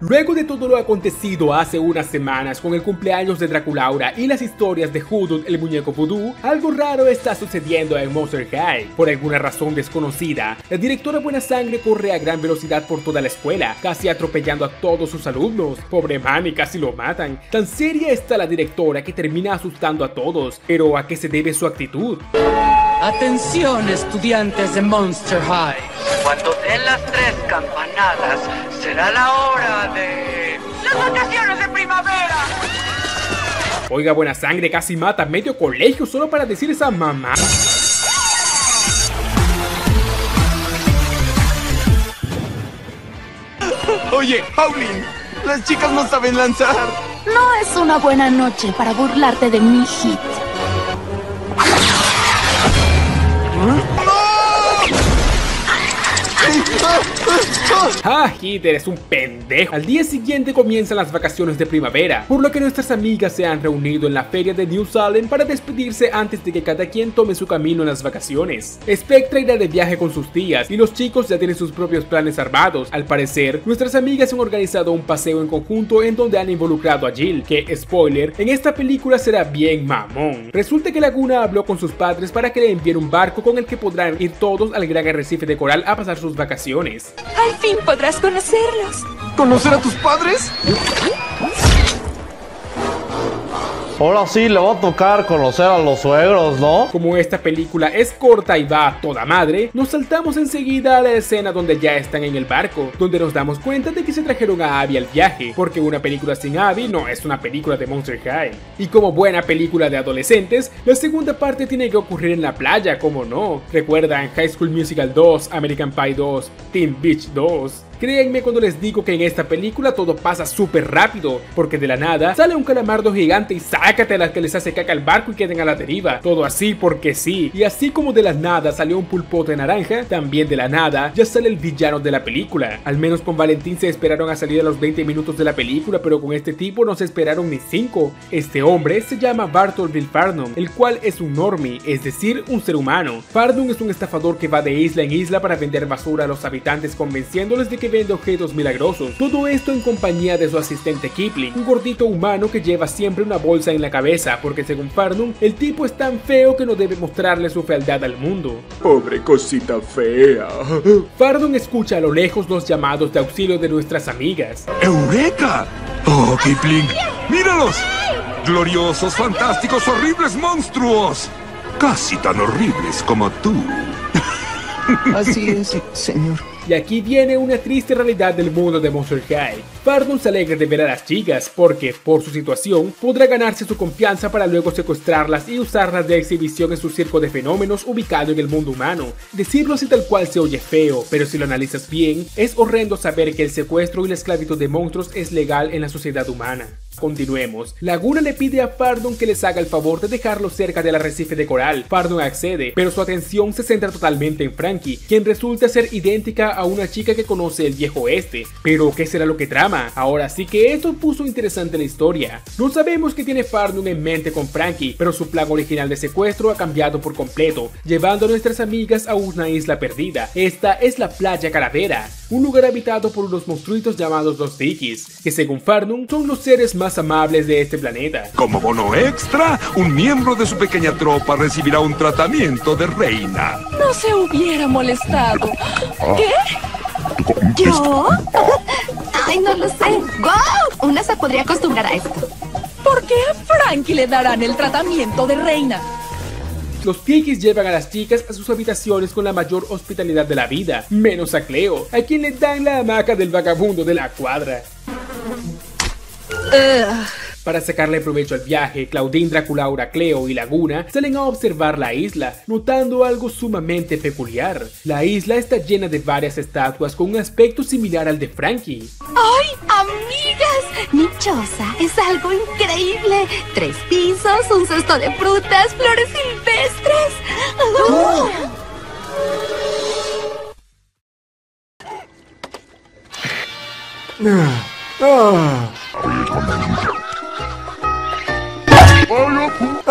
Luego de todo lo acontecido hace unas semanas con el cumpleaños de Draculaura y las historias de Hoodoo, el muñeco voodoo, algo raro está sucediendo en Monster High. Por alguna razón desconocida, la directora Buena Sangre corre a gran velocidad por toda la escuela, casi atropellando a todos sus alumnos. Pobre Manny, casi lo matan. Tan seria está la directora que termina asustando a todos. Pero ¿a qué se debe su actitud? Atención estudiantes de Monster High. Cuando den las tres campanadas, será la hora de... ¡Las vacaciones de primavera! Oiga, buena sangre casi mata medio colegio solo para decir esa mamá. Oye, Pauline, las chicas no saben lanzar. No es una buena noche para burlarte de mi hit. Ah, Hitler es un pendejo. Al día siguiente comienzan las vacaciones de primavera, por lo que nuestras amigas se han reunido en la feria de New Salem para despedirse antes de que cada quien tome su camino en las vacaciones. Spectra irá de viaje con sus tías y los chicos ya tienen sus propios planes armados. Al parecer, nuestras amigas han organizado un paseo en conjunto en donde han involucrado a Jill, que, spoiler, en esta película será bien mamón. Resulta que Laguna habló con sus padres para que le envíen un barco con el que podrán ir todos al gran arrecife de coral a pasar sus vacaciones. Fin podrás conocerlos. ¿Conocer a tus padres? Ahora sí le va a tocar conocer a los suegros, ¿no? Como esta película es corta y va toda madre, nos saltamos enseguida a la escena donde ya están en el barco, donde nos damos cuenta de que se trajeron a Abby al viaje, porque una película sin Abby no es una película de Monster High. Y como buena película de adolescentes, la segunda parte tiene que ocurrir en la playa, como no. Recuerdan High School Musical 2, American Pie 2, Teen Beach 2. Créanme cuando les digo que en esta película todo pasa súper rápido, porque de la nada sale un calamardo gigante y sácate a las que les hace caca al barco y queden a la deriva. Todo así porque sí. Y así como de la nada salió un pulpote naranja, también de la nada ya sale el villano de la película. Al menos con Valentín se esperaron a salir a los 20 minutos de la película, pero con este tipo no se esperaron ni 5. Este hombre se llama Bartolville Farnum, el cual es un normie, es decir, un ser humano. Farnum es un estafador que va de isla en isla para vender basura a los habitantes convenciéndoles de que vende objetos milagrosos. Todo esto en compañía de su asistente Kipling, un gordito humano que lleva siempre una bolsa en la cabeza, porque según Farnum, el tipo es tan feo que no debe mostrarle su fealdad al mundo. Pobre cosita fea. Farnum escucha a lo lejos los llamados de auxilio de nuestras amigas. ¡Eureka! ¡Oh, Kipling! ¡Míralos! Gloriosos, fantásticos, horribles monstruos. Casi tan horribles como tú. Así es, señor. Y aquí viene una triste realidad del mundo de Monster High. Fardon se alegra de ver a las chicas porque, por su situación, podrá ganarse su confianza para luego secuestrarlas y usarlas de exhibición en su circo de fenómenos ubicado en el mundo humano. Decirlo así tal cual se oye feo, pero si lo analizas bien, es horrendo saber que el secuestro y la esclavitud de monstruos es legal en la sociedad humana. Continuemos. Laguna le pide a Fardon que les haga el favor de dejarlo cerca del arrecife de coral. Fardon accede, pero su atención se centra totalmente en Frankie, quien resulta ser idéntica a una chica que conoce el viejo oeste. Pero, ¿qué será lo que trama? Ahora sí que esto puso interesante la historia. No sabemos qué tiene Fardon en mente con Frankie, pero su plan original de secuestro ha cambiado por completo, llevando a nuestras amigas a una isla perdida. Esta es la Playa Calavera, un lugar habitado por unos monstruitos llamados los Dickies, que según Farnum son los seres más amables de este planeta. Como bono extra, un miembro de su pequeña tropa recibirá un tratamiento de reina. No se hubiera molestado. ¿Qué? ¿Yo? Ay, no lo sé. ¡Wow! Una se podría acostumbrar a esto. ¿Por qué a Frankie le darán el tratamiento de reina? Los Tikis llevan a las chicas a sus habitaciones con la mayor hospitalidad de la vida, menos a Cleo, a quien le dan la hamaca del vagabundo de la cuadra. Para sacarle provecho al viaje, Claudine, Draculaura, Cleo y Laguna salen a observar la isla, notando algo sumamente peculiar. La isla está llena de varias estatuas con un aspecto similar al de Frankie. ¡Ay, amigas! Mi choza es algo increíble. Tres pisos, un cesto de frutas, flores silvestres. ¡Oh! Vaya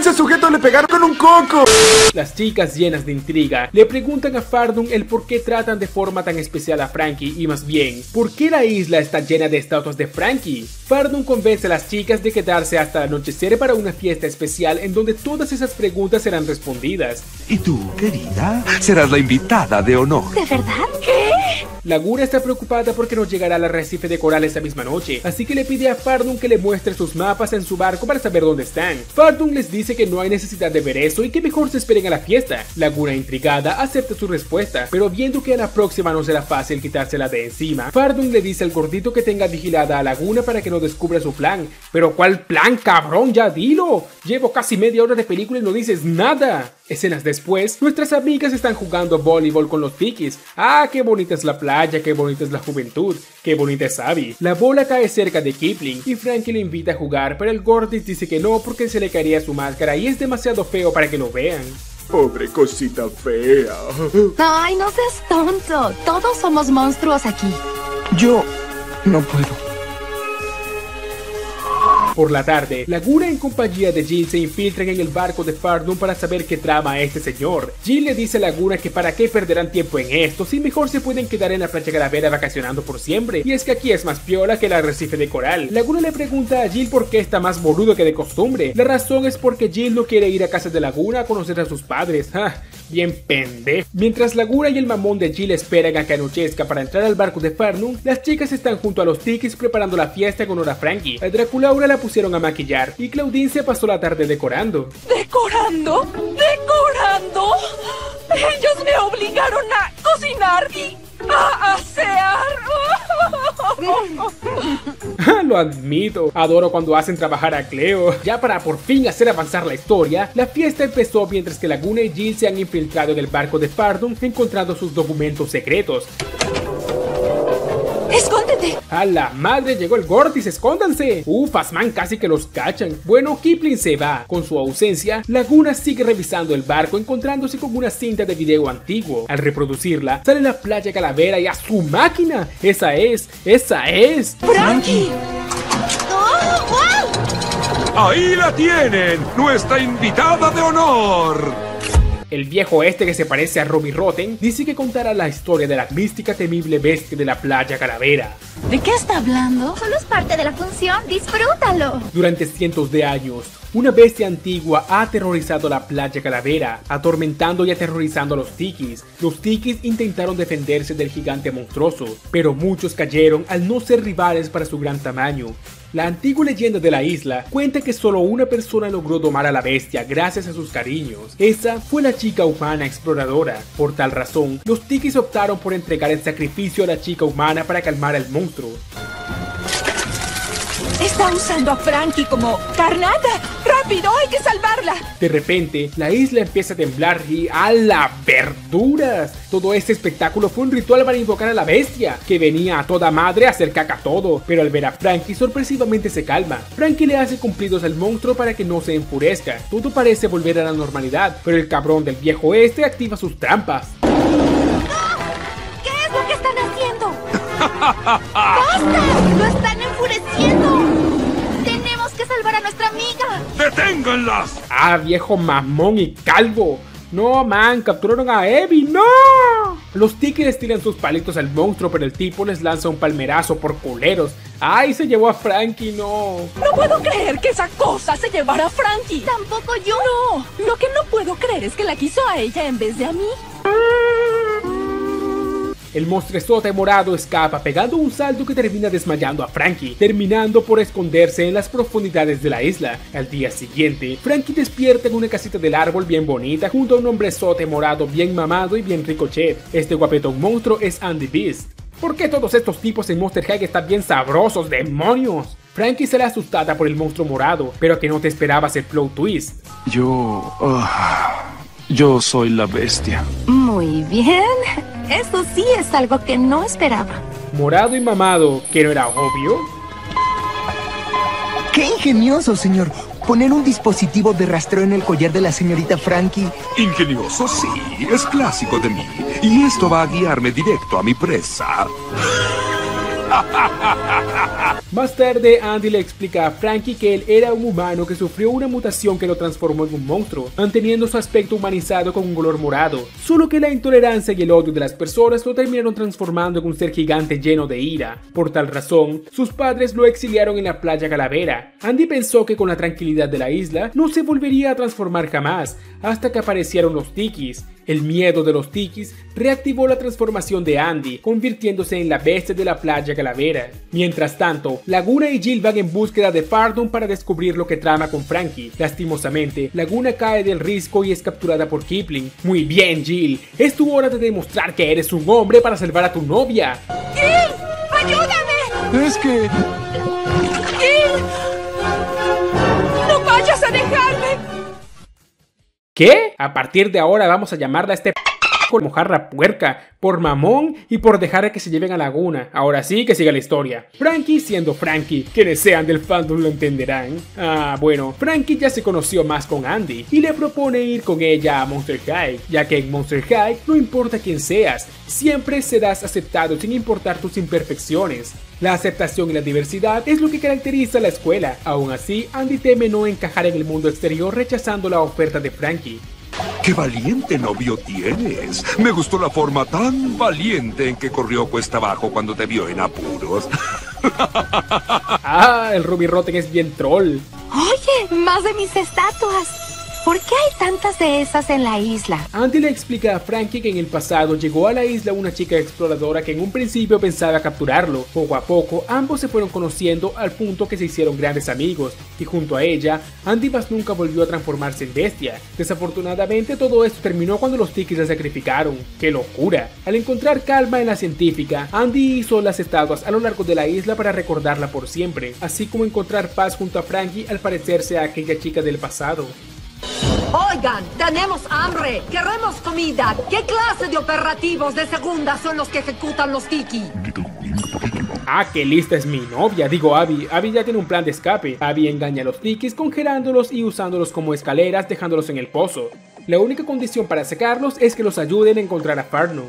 ese sujeto le pegaron con un coco. Las chicas llenas de intriga le preguntan a Fardun el por qué tratan de forma tan especial a Frankie y más bien, ¿por qué la isla está llena de estatuas de Frankie? Fardun convence a las chicas de quedarse hasta el anochecer para una fiesta especial en donde todas esas preguntas serán respondidas. ¿Y tú, querida? Serás la invitada de honor. ¿De verdad? Laguna está preocupada porque no llegará al arrecife de coral esa misma noche, así que le pide a Fardun que le muestre sus mapas en su barco para saber dónde están. Fardun les dice que no hay necesidad de ver eso y que mejor se esperen a la fiesta. Laguna intrigada acepta su respuesta, pero viendo que a la próxima no será fácil quitársela de encima, Fardun le dice al gordito que tenga vigilada a Laguna para que no descubra su plan. Pero ¿cuál plan, cabrón? Ya dilo. Llevo casi media hora de película y no dices nada. Escenas después, nuestras amigas están jugando voleibol con los tikis. Ah, qué bonita es la playa, qué bonita es la juventud, qué bonita es Abby. La bola cae cerca de Kipling y Frankie le invita a jugar, pero el Gordis dice que no porque se le caería su máscara y es demasiado feo para que lo vean. Pobre cosita fea. Ay, no seas tonto. Todos somos monstruos aquí. Yo no puedo. Por la tarde, Laguna en compañía de Jill se infiltran en el barco de Fardun para saber qué trama este señor. Jill le dice a Laguna que para qué perderán tiempo en esto si mejor se pueden quedar en la playa Calavera vacacionando por siempre. Y es que aquí es más piola que el arrecife de coral. Laguna le pregunta a Jill por qué está más boludo que de costumbre. La razón es porque Jill no quiere ir a casa de Laguna a conocer a sus padres. Ah, bien pendejo. Mientras Laguna y el mamón de Jill esperan a que anochezca para entrar al barco de Fardun, las chicas están junto a los tikis preparando la fiesta con honor a Frankie. A la pusieron a maquillar y Claudine se pasó la tarde decorando. ¿Decorando? ¿Decorando? Ellos me obligaron a cocinar y a asear. Lo admito, adoro cuando hacen trabajar a Cleo. Ya para por fin hacer avanzar la historia, la fiesta empezó mientras que Laguna y Jill se han infiltrado en el barco de Fardun encontrando sus documentos secretos. ¡Escóndete! A la madre llegó el Gordis, escóndanse. Ufas, man, casi que los cachan. Bueno, Kipling se va. Con su ausencia, Laguna sigue revisando el barco encontrándose con una cinta de video antiguo. Al reproducirla, sale la playa calavera y a su máquina. Esa es, esa es. ¡Frankie! Ahí la tienen, nuestra invitada de honor. El viejo este que se parece a Robbie Rotten dice que contará la historia de la mística temible bestia de la playa calavera. ¿De qué está hablando? Solo es parte de la función. Disfrútalo. Durante cientos de años, una bestia antigua ha aterrorizado la playa Calavera, atormentando y aterrorizando a los tikis. Los tikis intentaron defenderse del gigante monstruoso, pero muchos cayeron al no ser rivales para su gran tamaño. La antigua leyenda de la isla cuenta que solo una persona logró domar a la bestia gracias a sus cariños. Esa fue la chica humana exploradora. Por tal razón, los tikis optaron por entregar el sacrificio a la chica humana para calmar al monstruo. Está usando a Frankie como carnada. ¡Rápido! ¡Hay que salvarla! De repente, la isla empieza a temblar y ¡a la verduras! Todo este espectáculo fue un ritual para invocar a la bestia, que venía a toda madre a hacer caca todo, pero al ver a Frankie sorpresivamente se calma. Frankie le hace cumplidos al monstruo para que no se enfurezca. Todo parece volver a la normalidad, pero el cabrón del viejo este activa sus trampas. ¡Basta! ¡Lo están enfureciendo! Tenemos que salvar a nuestra amiga. ¡Deténganlas! ¡Ah, viejo mamón y calvo! No, man, capturaron a Evie, no. Los tikis les tiran sus palitos al monstruo, pero el tipo les lanza un palmerazo por culeros. ¡Ay, se llevó a Frankie, no! No puedo creer que esa cosa se llevara a Frankie. Tampoco yo. No, lo que no puedo creer es que la quiso a ella en vez de a mí. El monstruosote morado escapa pegando un salto que termina desmayando a Frankie, terminando por esconderse en las profundidades de la isla. Al día siguiente, Frankie despierta en una casita del árbol bien bonita junto a un hombrezote morado bien mamado y bien ricochet. Este guapetón monstruo es Andy Beast. ¿Por qué todos estos tipos en Monster High están bien sabrosos, demonios? Frankie será asustada por el monstruo morado, pero que no te esperabas el plot twist. Yo... ah, yo soy la bestia. Muy bien. Eso sí es algo que no esperaba. Morado y mamado, que no era obvio. ¡Qué ingenioso, señor! Poner un dispositivo de rastreo en el collar de la señorita Frankie. Ingenioso, sí, es clásico de mí. Y esto va a guiarme directo a mi presa. Más tarde, Andy le explica a Frankie que él era un humano que sufrió una mutación que lo transformó en un monstruo, manteniendo su aspecto humanizado con un color morado, solo que la intolerancia y el odio de las personas lo terminaron transformando en un ser gigante lleno de ira. Por tal razón, sus padres lo exiliaron en la playa Calavera. Andy pensó que con la tranquilidad de la isla no se volvería a transformar jamás, hasta que aparecieron los tikis. El miedo de los tikis reactivó la transformación de Andy, convirtiéndose en la bestia de la playa Calavera. Mientras tanto, Laguna y Jill van en búsqueda de Fardon para descubrir lo que trama con Frankie. Lastimosamente, Laguna cae del risco y es capturada por Kipling. Muy bien, Jill, es tu hora de demostrar que eres un hombre para salvar a tu novia. ¡Jill! ¡Ayúdame! Es que... ¡Jill! ¡No vayas a dejarme! ¿Qué? A partir de ahora vamos a llamarla a este p con mojarra puerca, por mamón y por dejar a que se lleven a Laguna. Ahora sí que siga la historia. Frankie siendo Frankie, quienes sean del fandom lo entenderán. Ah, bueno, Frankie ya se conoció más con Andy y le propone ir con ella a Monster High, ya que en Monster High no importa quién seas, siempre serás aceptado sin importar tus imperfecciones. La aceptación y la diversidad es lo que caracteriza a la escuela. Aún así, Andy teme no encajar en el mundo exterior rechazando la oferta de Frankie. ¡Qué valiente novio tienes! Me gustó la forma tan valiente en que corrió cuesta abajo cuando te vio en apuros. Ah, el Ruby Rotten es bien troll. Oye, más de mis estatuas. ¿Por qué hay tantas de esas en la isla? Andy le explica a Frankie que en el pasado llegó a la isla una chica exploradora que en un principio pensaba capturarlo. Poco a poco, ambos se fueron conociendo al punto que se hicieron grandes amigos, y junto a ella, Andy más nunca volvió a transformarse en bestia. Desafortunadamente, todo esto terminó cuando los Tikis la sacrificaron. ¡Qué locura! Al encontrar calma en la científica, Andy hizo las estatuas a lo largo de la isla para recordarla por siempre, así como encontrar paz junto a Frankie al parecerse a aquella chica del pasado. Oigan, tenemos hambre, queremos comida. ¿Qué clase de operativos de segunda son los que ejecutan los Tiki? Ah, qué lista es mi novia, digo Abby. Abby ya tiene un plan de escape. Abby engaña a los tikis congelándolos y usándolos como escaleras dejándolos en el pozo. La única condición para sacarlos es que los ayuden a encontrar a Farnum.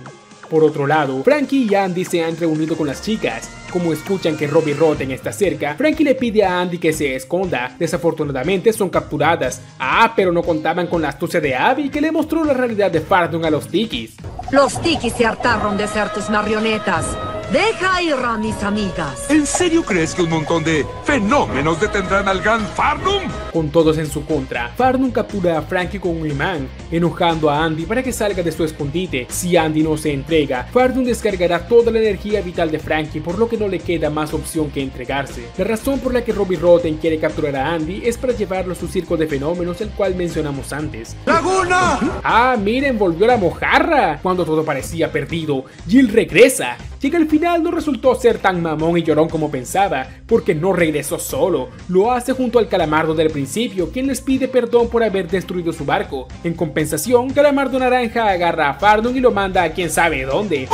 Por otro lado, Frankie y Andy se han reunido con las chicas. Como escuchan que Robbie Rotten está cerca, Frankie le pide a Andy que se esconda. Desafortunadamente son capturadas. Ah, pero no contaban con la astucia de Abby que le mostró la realidad de Fardon a los tikis. Los Tiki se hartaron de ser tus marionetas. Deja ir a mis amigas. ¿En serio crees que un montón de fenómenos detendrán al gran Farnum? Con todos en su contra, Farnum captura a Frankie con un imán, enojando a Andy para que salga de su escondite. Si Andy no se entrega, Farnum descargará toda la energía vital de Frankie, por lo que no le queda más opción que entregarse. La razón por la que Robbie Rotten quiere capturar a Andy es para llevarlo a su circo de fenómenos, el cual mencionamos antes. ¡Laguna! Ah, miren, volvió la mojarra. Cuando todo parecía perdido, Jill regresa. Llega al final no resultó ser tan mamón y llorón como pensaba, porque no regresó solo, lo hace junto al calamardo del principio, quien les pide perdón por haber destruido su barco. En compensación, Calamardo Naranja agarra a Fardon y lo manda a quien sabe dónde.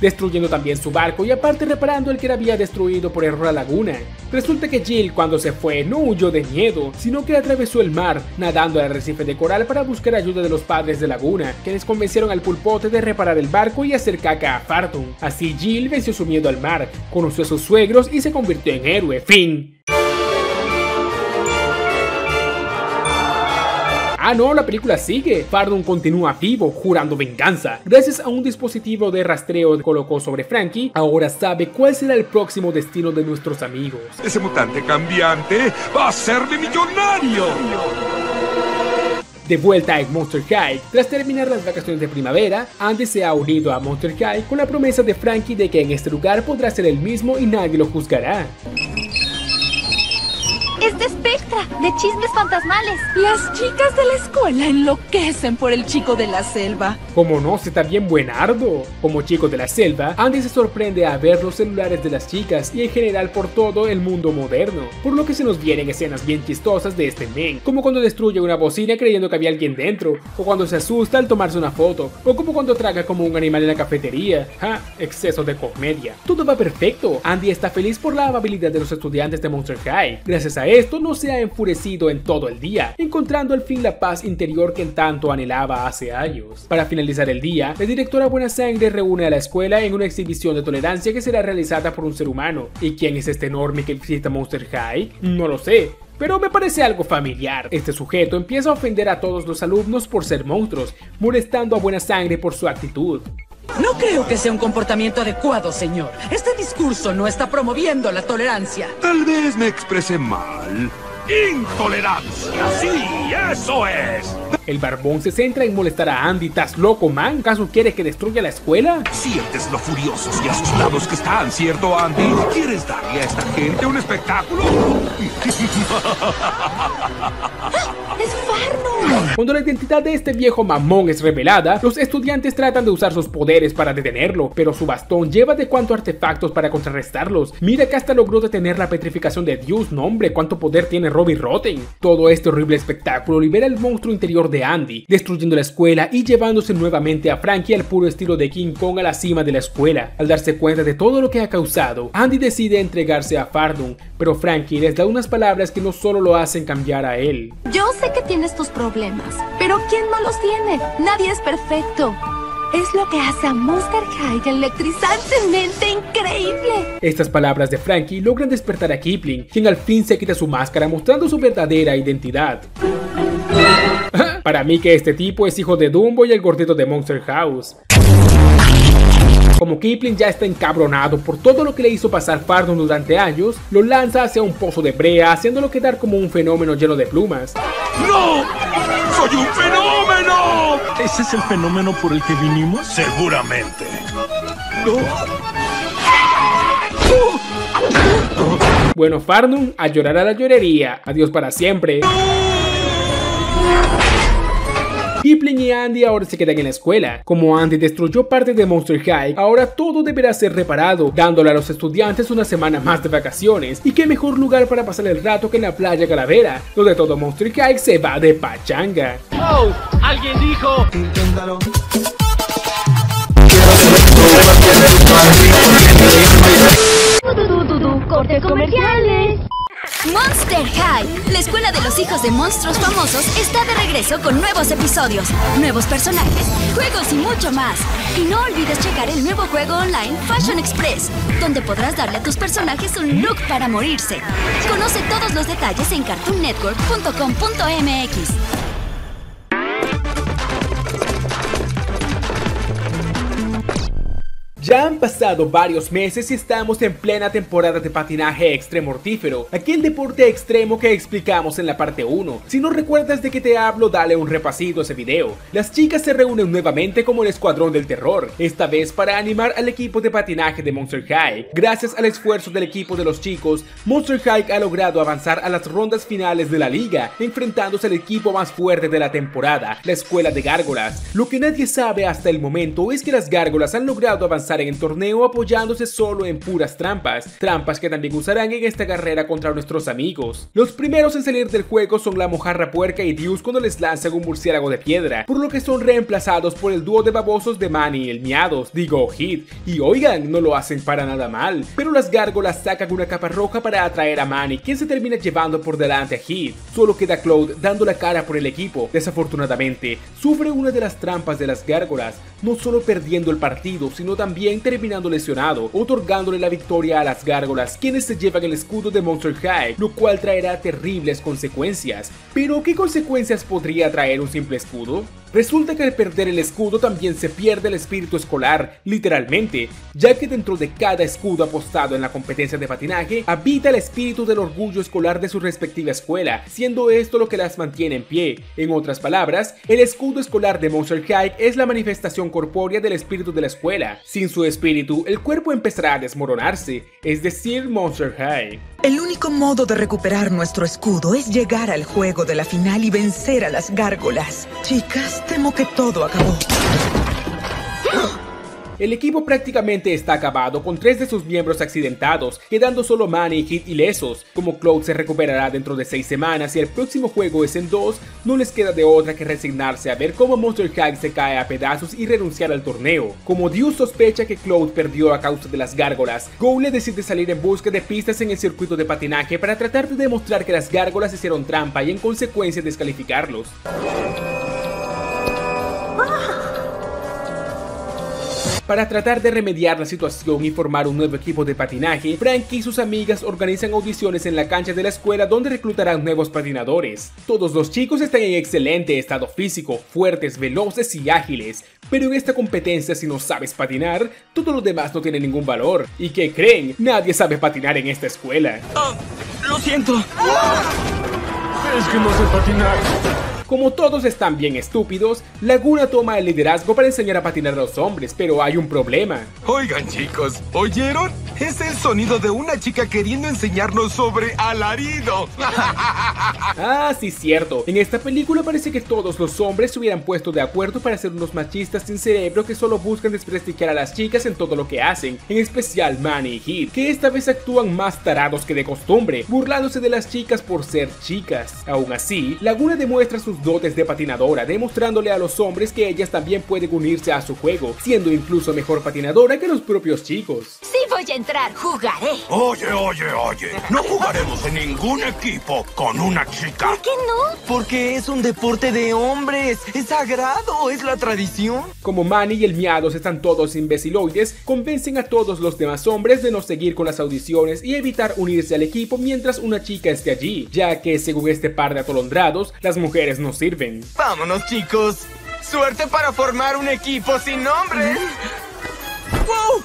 Destruyendo también su barco y aparte reparando el que había destruido por error la laguna. Resulta que Jill cuando se fue no huyó de miedo, sino que atravesó el mar, nadando al arrecife de coral para buscar ayuda de los padres de laguna, quienes convencieron al pulpote de reparar el barco y hacer caca a Farton. Así Jill venció su miedo al mar, conoció a sus suegros y se convirtió en héroe. Fin. Ah, no, la película sigue. Fardon continúa vivo, jurando venganza. Gracias a un dispositivo de rastreo que colocó sobre Frankie, ahora sabe cuál será el próximo destino de nuestros amigos. Ese mutante cambiante va a hacerme millonario. De vuelta en Monster High, tras terminar las vacaciones de primavera, Andy se ha unido a Monster High con la promesa de Frankie de que en este lugar podrá ser el mismo y nadie lo juzgará. Es de Spectra, de chismes fantasmales. Las chicas de la escuela enloquecen por el chico de la selva. Como no, se está bien buenardo. Como chico de la selva, Andy se sorprende a ver los celulares de las chicas y en general por todo el mundo moderno, por lo que se nos vienen escenas bien chistosas de este men, como cuando destruye una bocina creyendo que había alguien dentro, o cuando se asusta al tomarse una foto, o como cuando traga como un animal en la cafetería. Ja, exceso de comedia. Todo va perfecto. Andy está feliz por la amabilidad de los estudiantes de Monster High. Gracias a esto no se ha enfurecido en todo el día, encontrando al fin la paz interior que tanto anhelaba hace años. Para finalizar el día, la directora Buena Sangre reúne a la escuela en una exhibición de tolerancia que será realizada por un ser humano. ¿Y quién es este enorme que visita Monster High? No lo sé, pero me parece algo familiar. Este sujeto empieza a ofender a todos los alumnos por ser monstruos, molestando a Buena Sangre por su actitud. No creo que sea un comportamiento adecuado, señor. Este discurso no está promoviendo la tolerancia. Tal vez me expresé mal. ¡Intolerancia! ¡Sí, eso es! El barbón se centra en molestar a Andy. ¿Estás loco, man? ¿Acaso quiere que destruya la escuela? Sientes lo furiosos y asustados que están, ¿cierto, Andy? ¿Quieres darle a esta gente un espectáculo? ¡Es Farno! Cuando la identidad de este viejo mamón es revelada, los estudiantes tratan de usar sus poderes para detenerlo, pero su bastón lleva de cuánto artefactos para contrarrestarlos. Mira que hasta logró detener la petrificación de Dios, no hombre, cuánto poder tiene Robbie Rotten. Todo este horrible espectáculo libera el monstruo interior de Andy, destruyendo la escuela y llevándose nuevamente a Frankie al puro estilo de King Kong a la cima de la escuela. Al darse cuenta de todo lo que ha causado, Andy decide entregarse a Fardun, pero Frankie les da unas palabras que no solo lo hacen cambiar a él. Yo sé que tienes tus problemas, pero ¿quién no los tiene? Nadie es perfecto. Es lo que hace a Monster High electrizantemente increíble. Estas palabras de Frankie logran despertar a Kipling, quien al fin se quita su máscara mostrando su verdadera identidad. Para mí que este tipo es hijo de Dumbo y el gordito de Monster House. Como Kipling ya está encabronado por todo lo que le hizo pasar Fardon durante años, lo lanza hacia un pozo de brea, haciéndolo quedar como un fenómeno lleno de plumas. ¡No! ¡Soy un fenómeno! ¿Ese es el fenómeno por el que vinimos? Seguramente. Bueno, Fardun, a llorar a la llorería. Adiós para siempre. Kipling y Andy ahora se quedan en la escuela. Como Andy destruyó parte de Monster High, ahora todo deberá ser reparado, dándole a los estudiantes una semana más de vacaciones. Y qué mejor lugar para pasar el rato que en la playa Calavera, donde todo Monster High se va de pachanga. ¡Oh! ¡Alguien dijo! Inténtalo. Cortes comerciales. Monster High, la escuela de los hijos de monstruos famosos, está de regreso con nuevos episodios, nuevos personajes, juegos y mucho más. Y no olvides checar el nuevo juego online Fashion Express, donde podrás darle a tus personajes un look para morirse. Conoce todos los detalles en cartoonnetwork.com.mx. Ya han pasado varios meses y estamos en plena temporada de patinaje extremortífero, aquel deporte extremo que explicamos en la parte 1. Si no recuerdas de qué te hablo, dale un repasito a ese video. Las chicas se reúnen nuevamente como el escuadrón del terror, esta vez para animar al equipo de patinaje de Monster High. Gracias al esfuerzo del equipo de los chicos, Monster High ha logrado avanzar a las rondas finales de la liga, enfrentándose al equipo más fuerte de la temporada, la escuela de gárgolas. Lo que nadie sabe hasta el momento es que las gárgolas han logrado avanzar en el torneo apoyándose solo en puras trampas, trampas que también usarán en esta carrera contra nuestros amigos. Los primeros en salir del juego son la mojarra puerca y Deus cuando les lanzan un murciélago de piedra, por lo que son reemplazados por el dúo de babosos de Manny y el Miados, digo Hit, y oigan, no lo hacen para nada mal, pero las gárgolas sacan una capa roja para atraer a Manny, quien se termina llevando por delante a Hit. Solo queda Cloud dando la cara por el equipo, desafortunadamente, sufre una de las trampas de las gárgolas, no solo perdiendo el partido, sino también terminando lesionado, otorgándole la victoria a las gárgolas, quienes se llevan el escudo de Monster High, lo cual traerá terribles consecuencias. Pero, ¿qué consecuencias podría traer un simple escudo? Resulta que al perder el escudo también se pierde el espíritu escolar, literalmente, ya que dentro de cada escudo apostado en la competencia de patinaje habita el espíritu del orgullo escolar de su respectiva escuela, siendo esto lo que las mantiene en pie. En otras palabras, el escudo escolar de Monster High es la manifestación corpórea del espíritu de la escuela. Sin su espíritu, el cuerpo empezará a desmoronarse, es decir, Monster High. El único modo de recuperar nuestro escudo es llegar al juego de la final y vencer a las gárgolas. Chicas, temo que todo acabó. El equipo prácticamente está acabado con tres de sus miembros accidentados, quedando solo Manny, Hit ilesos. Como Cloud se recuperará dentro de 6 semanas y el próximo juego es en 2, no les queda de otra que resignarse a ver cómo Monster High se cae a pedazos y renunciar al torneo. Como Dios sospecha que Cloud perdió a causa de las gárgolas, Gole decide salir en busca de pistas en el circuito de patinaje para tratar de demostrar que las gárgolas hicieron trampa y en consecuencia descalificarlos. Para tratar de remediar la situación y formar un nuevo equipo de patinaje, Frankie y sus amigas organizan audiciones en la cancha de la escuela donde reclutarán nuevos patinadores. Todos los chicos están en excelente estado físico, fuertes, veloces y ágiles, pero en esta competencia si no sabes patinar, todo lo demás no tiene ningún valor. ¿Y qué creen? Nadie sabe patinar en esta escuela. Oh, lo siento. Es que no sé patinar. Como todos están bien estúpidos, Laguna toma el liderazgo para enseñar a patinar a los hombres, pero hay un problema. Oigan chicos, ¿oyeron? Es el sonido de una chica queriendo enseñarnos sobre alarido. ah, sí, cierto. En esta película parece que todos los hombres se hubieran puesto de acuerdo para ser unos machistas sin cerebro que solo buscan desprestigiar a las chicas en todo lo que hacen, en especial Manny y Heat, que esta vez actúan más tarados que de costumbre, burlándose de las chicas por ser chicas. Aún así, Laguna demuestra sus dotes de patinadora, demostrándole a los hombres que ellas también pueden unirse a su juego, siendo incluso mejor patinadora que los propios chicos. Si voy a entrar, jugaré. Oye, oye, oye, no jugaremos en ningún equipo con una chica. ¿Por qué no? Porque es un deporte de hombres, es sagrado, es la tradición. Como Manny y el Miados están todos imbeciloides, convencen a todos los demás hombres de no seguir con las audiciones y evitar unirse al equipo mientras una chica esté allí, ya que según este par de atolondrados, las mujeres no sirven. Vámonos chicos. Suerte para formar un equipo sin nombre. ¡Wow!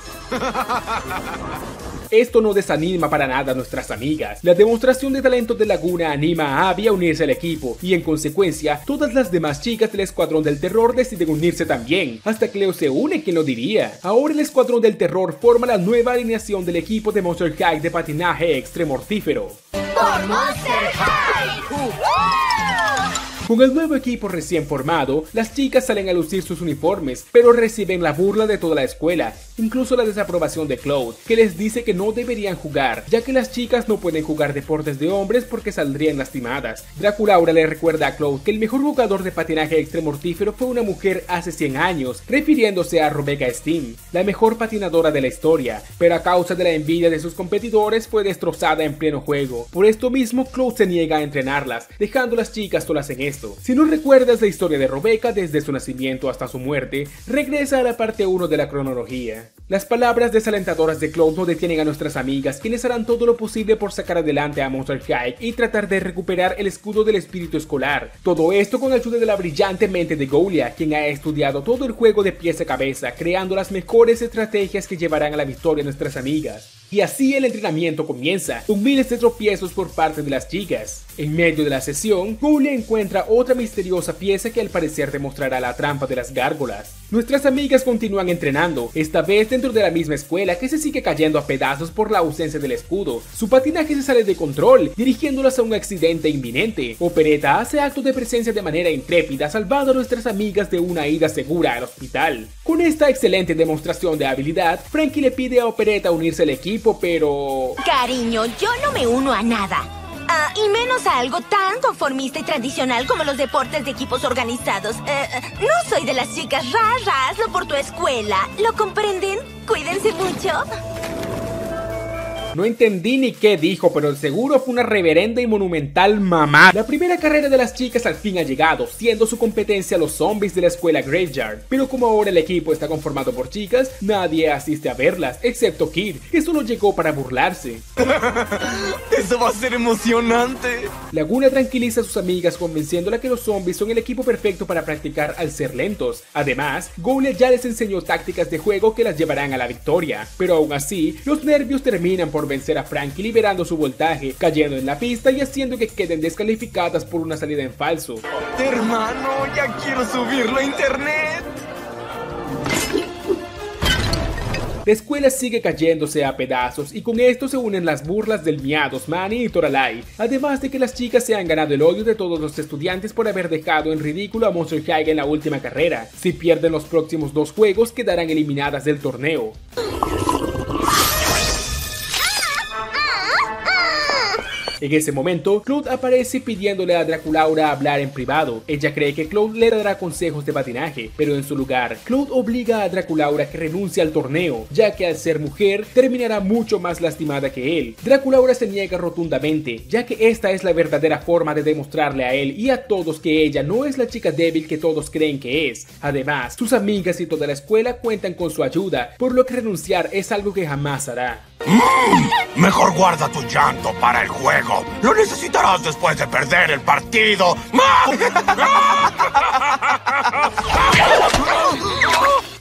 Esto no desanima para nada a nuestras amigas. La demostración de talento de Laguna anima a Abby a unirse al equipo y en consecuencia todas las demás chicas del Escuadrón del Terror deciden unirse también. Hasta Cleo se une, quien lo diría. Ahora el Escuadrón del Terror forma la nueva alineación del equipo de Monster High de patinaje extremortífero. Con el nuevo equipo recién formado, las chicas salen a lucir sus uniformes, pero reciben la burla de toda la escuela, incluso la desaprobación de Cloud, que les dice que no deberían jugar, ya que las chicas no pueden jugar deportes de hombres porque saldrían lastimadas. Draculaura le recuerda a Cloud que el mejor jugador de patinaje extremortífero fue una mujer hace 100 años, refiriéndose a Rebecca Steam, la mejor patinadora de la historia, pero a causa de la envidia de sus competidores fue destrozada en pleno juego. Por esto mismo, Cloud se niega a entrenarlas, dejando a las chicas solas en esto. Si no recuerdas la historia de Rebecca desde su nacimiento hasta su muerte, regresa a la parte 1 de la cronología. Las palabras desalentadoras de Cloud no detienen a nuestras amigas, quienes harán todo lo posible por sacar adelante a Monster High y tratar de recuperar el escudo del espíritu escolar. Todo esto con ayuda de la brillante mente de Golia, quien ha estudiado todo el juego de pies a cabeza, creando las mejores estrategias que llevarán a la victoria a nuestras amigas. Y así el entrenamiento comienza, con miles de tropiezos por parte de las chicas. En medio de la sesión, Golia encuentra otra misteriosa pieza que al parecer demostrará la trampa de las gárgolas. Nuestras amigas continúan entrenando, esta vez dentro de la misma escuela que se sigue cayendo a pedazos por la ausencia del escudo. Su patinaje se sale de control, dirigiéndolas a un accidente inminente. Opereta hace acto de presencia de manera intrépida, salvando a nuestras amigas de una ida segura al hospital. Con esta excelente demostración de habilidad, Frankie le pide a Opereta unirse al equipo pero... Cariño, yo no me uno a nada. Ah, y menos a algo tan conformista y tradicional como los deportes de equipos organizados. Eh, no soy de las chicas raras, lo por tu escuela. ¿Lo comprenden? Cuídense mucho. No entendí ni qué dijo, pero seguro fue una reverenda y monumental mamá. La primera carrera de las chicas al fin ha llegado, siendo su competencia los zombies de la escuela Graveyard. Pero como ahora el equipo está conformado por chicas, nadie asiste a verlas, excepto Kid, que solo llegó para burlarse. ¡Eso va a ser emocionante! Laguna tranquiliza a sus amigas convenciéndola que los zombies son el equipo perfecto para practicar al ser lentos. Además, Goulet ya les enseñó tácticas de juego que las llevarán a la victoria. Pero aún así, los nervios terminan por vencer a Frankie liberando su voltaje, cayendo en la pista y haciendo que queden descalificadas por una salida en falso. Hermano, ya quiero subirlo a internet. la escuela sigue cayéndose a pedazos y con esto se unen las burlas del Miados, Manny y Toralai, además de que las chicas se han ganado el odio de todos los estudiantes por haber dejado en ridículo a Monster High en la última carrera. Si pierden los próximos dos juegos quedarán eliminadas del torneo. En ese momento, Claude aparece pidiéndole a Draculaura hablar en privado. Ella cree que Claude le dará consejos de patinaje, pero en su lugar, Claude obliga a Draculaura que renuncie al torneo, ya que al ser mujer terminará mucho más lastimada que él. Draculaura se niega rotundamente, ya que esta es la verdadera forma de demostrarle a él y a todos que ella no es la chica débil que todos creen que es. Además, sus amigas y toda la escuela cuentan con su ayuda, por lo que renunciar es algo que jamás hará. Mm, mejor guarda tu llanto para el juego. Lo necesitarás después de perder el partido.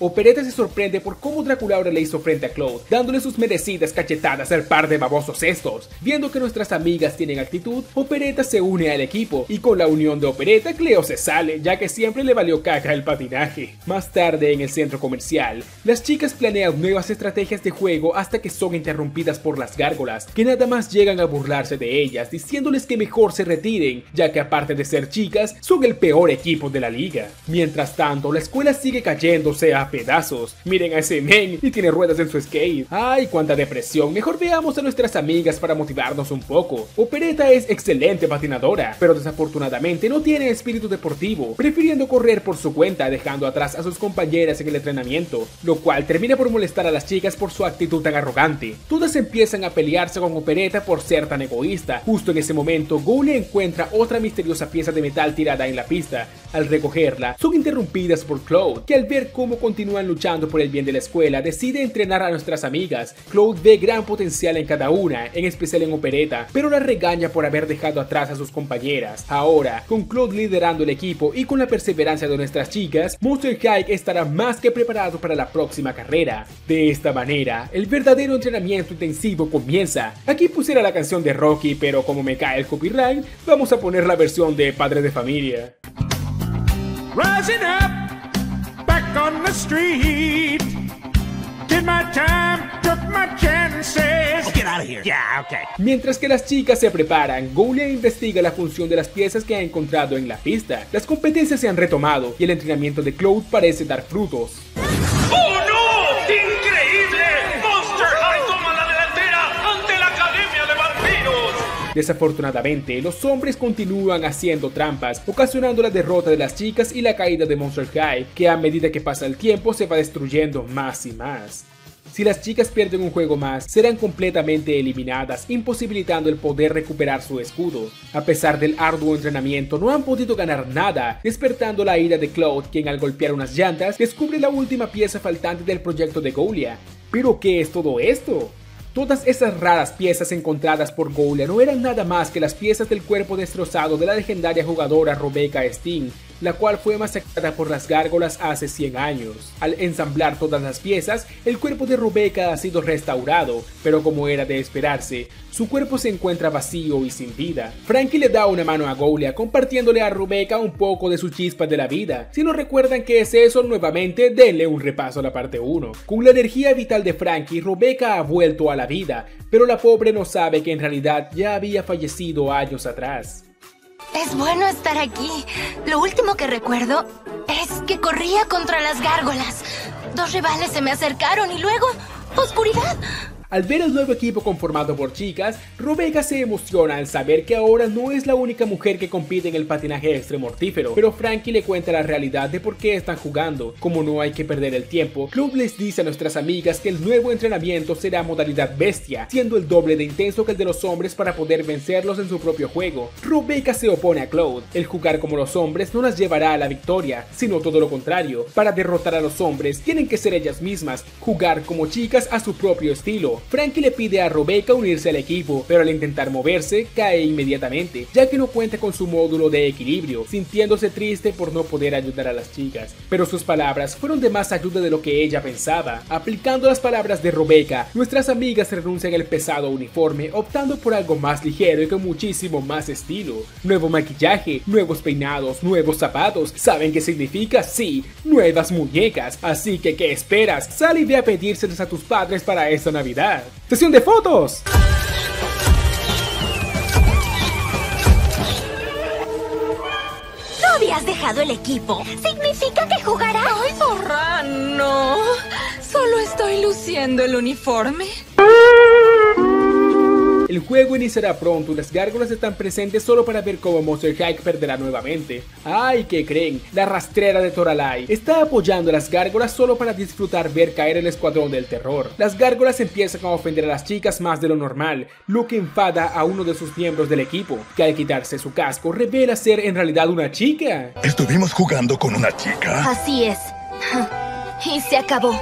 Opereta se sorprende por cómo Draculaura le hizo frente a Claude, dándole sus merecidas cachetadas al par de babosos estos. Viendo que nuestras amigas tienen actitud, Opereta se une al equipo, y con la unión de Opereta, Cleo se sale, ya que siempre le valió caca el patinaje. Más tarde, en el centro comercial, las chicas planean nuevas estrategias de juego hasta que son interrumpidas por las gárgolas, que nada más llegan a burlarse de ellas, diciéndoles que mejor se retiren, ya que aparte de ser chicas, son el peor equipo de la liga. Mientras tanto, la escuela sigue cayéndose a pedazos. Miren a ese men y tiene ruedas en su skate. Ay, cuánta depresión. Mejor veamos a nuestras amigas para motivarnos un poco. Opereta es excelente patinadora, pero desafortunadamente no tiene espíritu deportivo, prefiriendo correr por su cuenta, dejando atrás a sus compañeras en el entrenamiento, lo cual termina por molestar a las chicas por su actitud tan arrogante. Todas empiezan a pelearse con Opereta por ser tan egoísta. Justo en ese momento, Gule encuentra otra misteriosa pieza de metal tirada en la pista. Al recogerla, son interrumpidas por Claude, que al ver cómo continúan luchando por el bien de la escuela, decide entrenar a nuestras amigas. Claude ve gran potencial en cada una, en especial en Opereta, pero la regaña por haber dejado atrás a sus compañeras. Ahora, con Claude liderando el equipo y con la perseverancia de nuestras chicas, Monster High estará más que preparado para la próxima carrera. De esta manera, el verdadero entrenamiento intensivo comienza. Aquí pusiera la canción de Rocky, pero como me cae el copyright, vamos a poner la versión de Padre de Familia. Rising up, back on the street. Did my time, took my chances. Oh, get out of here. Yeah, okay. Mientras que las chicas se preparan, Goulia investiga la función de las piezas que ha encontrado en la pista. Las competencias se han retomado y el entrenamiento de Cloud parece dar frutos. Desafortunadamente, los hombres continúan haciendo trampas, ocasionando la derrota de las chicas y la caída de Monster High, que a medida que pasa el tiempo se va destruyendo más y más. Si las chicas pierden un juego más, serán completamente eliminadas, imposibilitando el poder recuperar su escudo. A pesar del arduo entrenamiento, no han podido ganar nada, despertando la ira de Cloud, quien al golpear unas llantas, descubre la última pieza faltante del proyecto de Goulia. ¿Pero qué es todo esto? Todas esas raras piezas encontradas por Goulia no eran nada más que las piezas del cuerpo destrozado de la legendaria jugadora Rebecca Steen, la cual fue masacrada por las gárgolas hace 100 años. Al ensamblar todas las piezas, el cuerpo de Rebecca ha sido restaurado, pero como era de esperarse, su cuerpo se encuentra vacío y sin vida. Frankie le da una mano a Goulia, compartiéndole a Rebecca un poco de su chispa de la vida. Si no recuerdan qué es eso, nuevamente denle un repaso a la parte 1. Con la energía vital de Frankie, Rebecca ha vuelto a la vida, pero la pobre no sabe que en realidad ya había fallecido años atrás. Es bueno estar aquí. Lo último que recuerdo es que corría contra las gárgolas. Dos rivales se me acercaron y luego... ¡Oscuridad! Al ver el nuevo equipo conformado por chicas, Rebecca se emociona al saber que ahora no es la única mujer que compite en el patinaje extremortífero, pero Frankie le cuenta la realidad de por qué están jugando. Como no hay que perder el tiempo, Club les dice a nuestras amigas que el nuevo entrenamiento será modalidad bestia, siendo el doble de intenso que el de los hombres para poder vencerlos en su propio juego. Rebecca se opone a Cloud, el jugar como los hombres no las llevará a la victoria, sino todo lo contrario. Para derrotar a los hombres tienen que ser ellas mismas, jugar como chicas a su propio estilo. Frankie le pide a Rebecca unirse al equipo, pero al intentar moverse, cae inmediatamente, ya que no cuenta con su módulo de equilibrio, sintiéndose triste por no poder ayudar a las chicas. Pero sus palabras fueron de más ayuda de lo que ella pensaba. Aplicando las palabras de Rebecca, nuestras amigas renuncian al pesado uniforme, optando por algo más ligero y con muchísimo más estilo. Nuevo maquillaje, nuevos peinados, nuevos zapatos. ¿Saben qué significa? Sí, nuevas muñecas. Así que, ¿qué esperas? Sal y ve a pedírselas a tus padres para esta Navidad. ¡Sesión de fotos! ¿No habías dejado el equipo? ¿Significa que jugarás? ¡Ay, borra! No. Solo estoy luciendo el uniforme. El juego iniciará pronto y las gárgolas están presentes solo para ver cómo Monster High perderá nuevamente. ¡Ay, qué creen! La rastrera de Toralai está apoyando a las gárgolas solo para disfrutar ver caer el escuadrón del terror. Las gárgolas empiezan a ofender a las chicas más de lo normal, lo que enfada a uno de sus miembros del equipo, que al quitarse su casco revela ser en realidad una chica. ¿Estuvimos jugando con una chica? Así es. Y se acabó.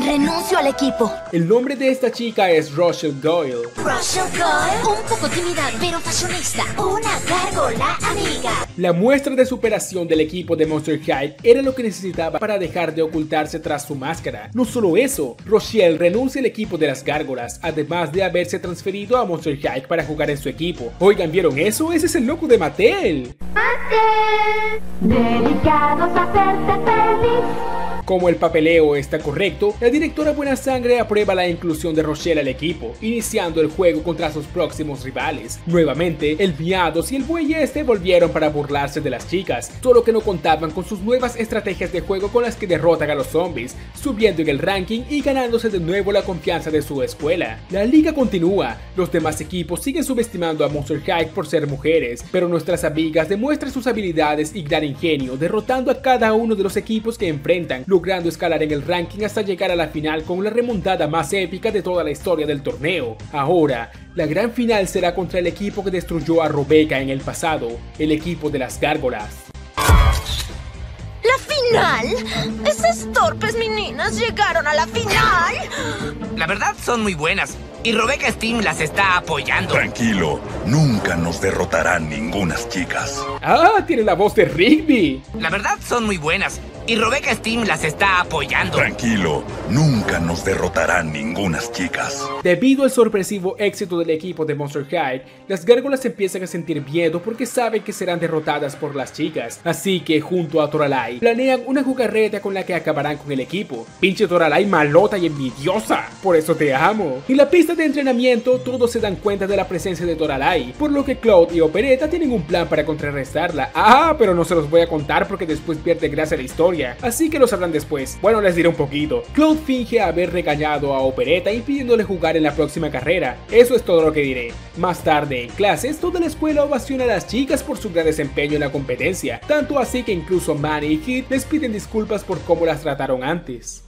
Renuncio al equipo. El nombre de esta chica es Rochelle Doyle. Rochelle Doyle, un poco tímida, pero fashionista. Una gárgola amiga. La muestra de superación del equipo de Monster High era lo que necesitaba para dejar de ocultarse tras su máscara. No solo eso, Rochelle renuncia al equipo de las gárgolas, además de haberse transferido a Monster High para jugar en su equipo. Oigan, ¿vieron eso? Ese es el loco de Mattel. Mattel, dedicados a hacerte feliz. Como el papeleo está correcto, la directora Buena Sangre aprueba la inclusión de Rochelle al equipo, iniciando el juego contra sus próximos rivales. Nuevamente, el Miados y el Buey Este volvieron para burlarse de las chicas, solo que no contaban con sus nuevas estrategias de juego con las que derrotan a los zombies, subiendo en el ranking y ganándose de nuevo la confianza de su escuela. La liga continúa, los demás equipos siguen subestimando a Monster High por ser mujeres, pero nuestras amigas demuestran sus habilidades y gran ingenio, derrotando a cada uno de los equipos que enfrentan, logrando escalar en el ranking hasta llegar a la final con la remontada más épica de toda la historia del torneo. Ahora, la gran final será contra el equipo que destruyó a Rebecca en el pasado, el equipo de las gárgolas. ¿La final? Esas torpes meninas llegaron a la final. La verdad son muy buenas. Y Rebecca Steam las está apoyando. Tranquilo, nunca nos derrotarán ningunas chicas. ¡Ah! Tiene la voz de Rigby. La verdad son muy buenas. Y Rebecca Steam las está apoyando. Tranquilo, nunca nos derrotarán ningunas chicas. Debido al sorpresivo éxito del equipo de Monster High, las gárgolas empiezan a sentir miedo porque saben que serán derrotadas por las chicas. Así que junto a Toralai, planean una jugarreta con la que acabarán con el equipo. Pinche Toralai malota y envidiosa. Por eso te amo. En la pista de entrenamiento, todos se dan cuenta de la presencia de Toralai, por lo que Cloud y Operetta tienen un plan para contrarrestarla. Ah, pero no se los voy a contar porque después pierde gracia la historia así que lo sabrán después. Bueno, les diré un poquito. Cloud finge haber regañado a Operetta impidiéndole jugar en la próxima carrera. Eso es todo lo que diré. Más tarde, en clases, toda la escuela ovaciona a las chicas por su gran desempeño en la competencia, tanto así que incluso Manny y Kid les piden disculpas por cómo las trataron antes.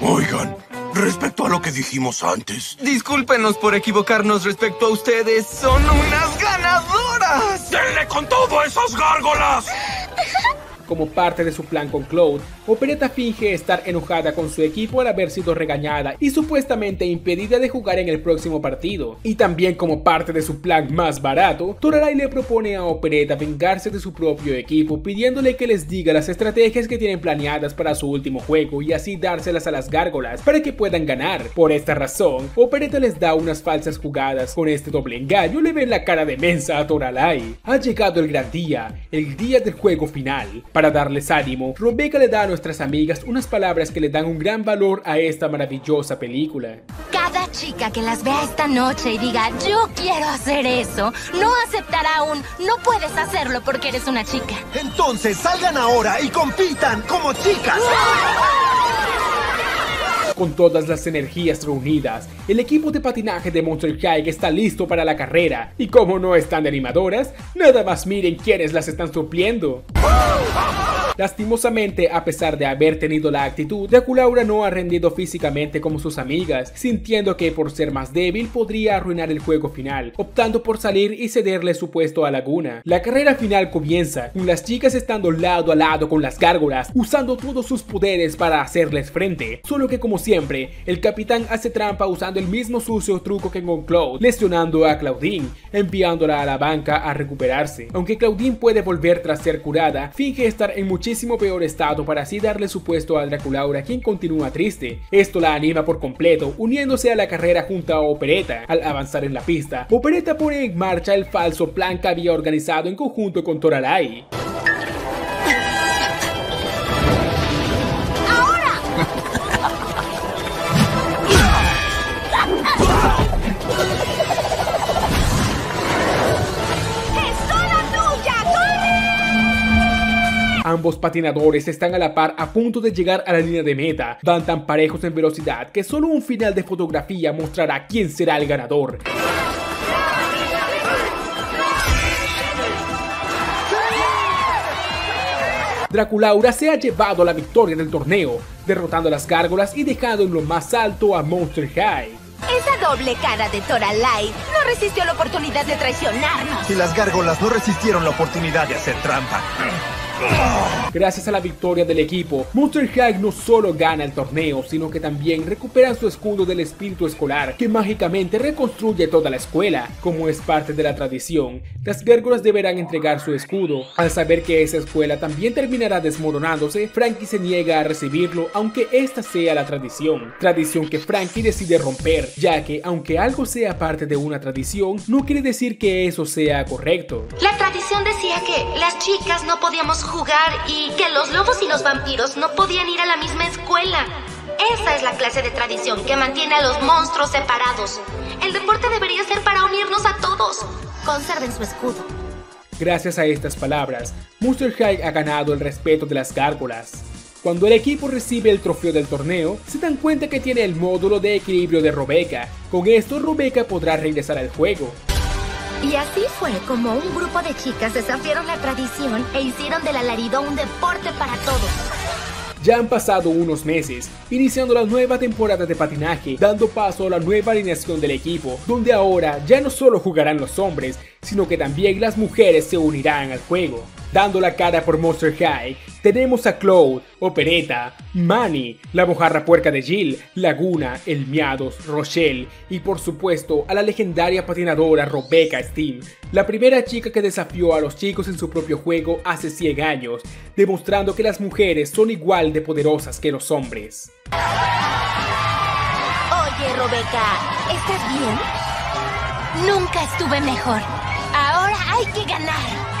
Oigan, respecto a lo que dijimos antes. Discúlpenos por equivocarnos respecto a ustedes. Son unas ganadoras. ¡Denle con todo a esas gárgolas! Como parte de su plan con Cloud, Operetta finge estar enojada con su equipo al haber sido regañada y supuestamente impedida de jugar en el próximo partido. Y también como parte de su plan más barato, Torarai le propone a Operetta vengarse de su propio equipo pidiéndole que les diga las estrategias que tienen planeadas para su último juego y así dárselas a las gárgolas para que puedan ganar. Por esta razón, Operetta les da unas falsas jugadas. Con este doble engaño le ven la cara de mensa a Toralai. Ha llegado el gran día, el día del juego final. Para darles ánimo, Rebecca le da a nuestras amigas unas palabras que le dan un gran valor a esta maravillosa película. Cada chica que las vea esta noche y diga, yo quiero hacer eso, no aceptará un, no puedes hacerlo porque eres una chica. Entonces salgan ahora y compitan como chicas. Con todas las energías reunidas, el equipo de patinaje de Monster High está listo para la carrera. Y como no están de animadoras, nada más miren quiénes las están supliendo. Lastimosamente, a pesar de haber tenido la actitud, Draculaura no ha rendido físicamente como sus amigas, sintiendo que por ser más débil podría arruinar el juego final, optando por salir y cederle su puesto a Laguna. La carrera final comienza, con las chicas estando lado a lado con las gárgolas, usando todos sus poderes para hacerles frente, solo que como siempre, el capitán hace trampa usando el mismo sucio truco que con Cloud, lesionando a Claudine, enviándola a la banca a recuperarse. Aunque Claudine puede volver tras ser curada, finge estar en muchísimo peor estado para así darle su puesto a Draculaura quien continúa triste. Esto la anima por completo, uniéndose a la carrera junto a Opereta. Al avanzar en la pista, Opereta pone en marcha el falso plan que había organizado en conjunto con Toralai. Ambos patinadores están a la par a punto de llegar a la línea de meta. Van tan parejos en velocidad que solo un final de fotografía mostrará quién será el ganador. Draculaura se ha llevado la victoria del torneo, derrotando a las gárgolas y dejando en lo más alto a Monster High. Esa doble cara de Toralai no resistió la oportunidad de traicionarnos. Y las gárgolas no resistieron la oportunidad de hacer trampa. Gracias a la victoria del equipo, Monster High no solo gana el torneo, sino que también recupera su escudo del espíritu escolar, que mágicamente reconstruye toda la escuela. Como es parte de la tradición, las gárgolas deberán entregar su escudo. Al saber que esa escuela también terminará desmoronándose, Frankie se niega a recibirlo, aunque esta sea la tradición. Tradición que Frankie decide romper, ya que aunque algo sea parte de una tradición, no quiere decir que eso sea correcto. La tradición decía que las chicas no podíamos jugar y que los lobos y los vampiros no podían ir a la misma escuela. Esa es la clase de tradición que mantiene a los monstruos separados. El deporte debería ser para unirnos a todos. Conserven su escudo. Gracias a estas palabras, Monster High ha ganado el respeto de las gárgolas. Cuando el equipo recibe el trofeo del torneo, se dan cuenta que tiene el módulo de equilibrio de Rebecca. Con esto, Rebecca podrá regresar al juego. Y así fue como un grupo de chicas desafiaron la tradición e hicieron del alarido un deporte para todos. Ya han pasado unos meses, iniciando la nueva temporada de patinaje, dando paso a la nueva alineación del equipo, donde ahora ya no solo jugarán los hombres, sino que también las mujeres se unirán al juego. Dando la cara por Monster High, tenemos a Cloud, Opereta, Manny, la mojarra puerca de Jill, Laguna, El Miados, Rochelle y por supuesto a la legendaria patinadora Rebecca Steam, la primera chica que desafió a los chicos en su propio juego hace 100 años, demostrando que las mujeres son igual de poderosas que los hombres. Oye, Rebecca, ¿estás bien? Nunca estuve mejor. Hay que ganar.